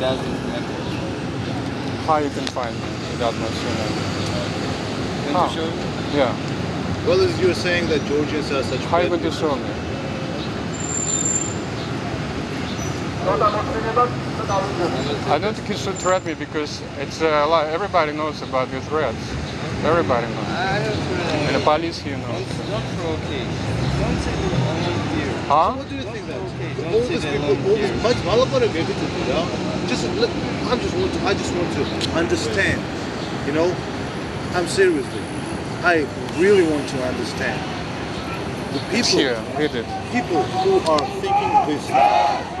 doesn't matter. How you can find that machine? Want Ah. to show you? Yeah. Well, as you're saying that Georgians are such How you bad going show me? I don't think you should threat me because it's a lie. Everybody knows about your threats. Everybody knows. I don't And the police here knows. Don't, don't provocate. Don't say you volunteer. Huh? What do you think that Okay, don't all say these they people, don't all these care. much Malabar maybe to do that. Just look, I just want to, I just want to understand. You know, I'm seriously, I really want to understand the people, here. People who are thinking this.